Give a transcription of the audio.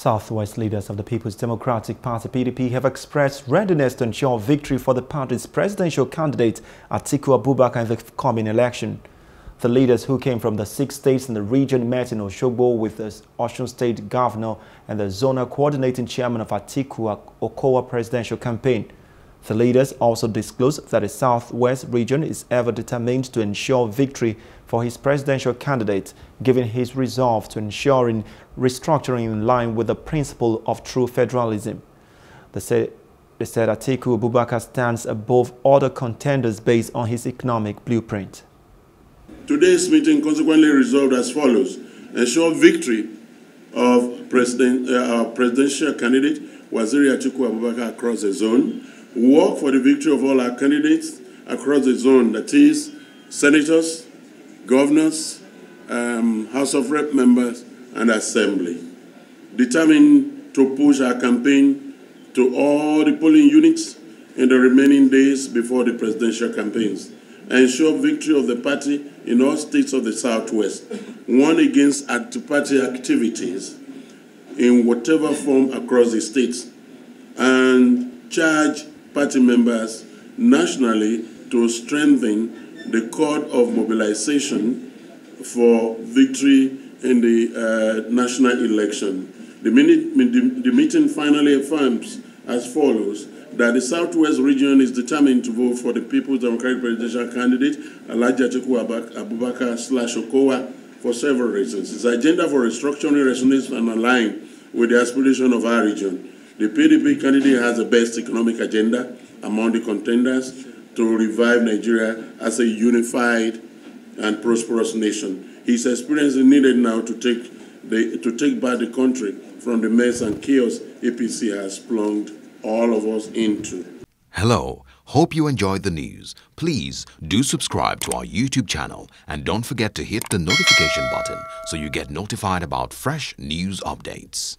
Southwest leaders of the People's Democratic Party PDP have expressed readiness to ensure victory for the party's presidential candidate Atiku Abubakar in the coming election. The leaders who came from the six states in the region met in Oshogbo with the Osun State Governor and the zonal coordinating chairman of Atiku Okowa presidential campaign. The leaders also disclosed that the Southwest region is ever determined to ensure victory for his presidential candidate, given his resolve to ensuring restructuring in line with the principle of true federalism. They said, they said Atiku Abubakar stands above other contenders based on his economic blueprint. Today's meeting consequently resolved as follows. Ensure victory of president, uh, presidential candidate, Waziri Atiku Abubakar across the zone work for the victory of all our candidates across the zone, that is, senators, governors, um, House of Rep members, and Assembly. Determined to push our campaign to all the polling units in the remaining days before the presidential campaigns. Ensure victory of the party in all states of the Southwest. One against anti-party activities in whatever form across the states. And charge party members nationally to strengthen the cord of mobilization for victory in the uh, national election. The, minute, the, meeting finally affirms as follows that the Southwest region is determined to vote for the People's Democratic Presidential candidate, Alhaji Atiku Abubakar slash Okowa, for several reasons. His agenda for restructuring resonates and aligns with the aspiration of our region. The PDP candidate has the best economic agenda among the contenders to revive Nigeria as a unified and prosperous nation. His experience is needed now to take, the, to take back the country from the mess and chaos APC has plunged all of us into. Hello. Hope you enjoyed the news. Please do subscribe to our YouTube channel and don't forget to hit the notification button so you get notified about fresh news updates.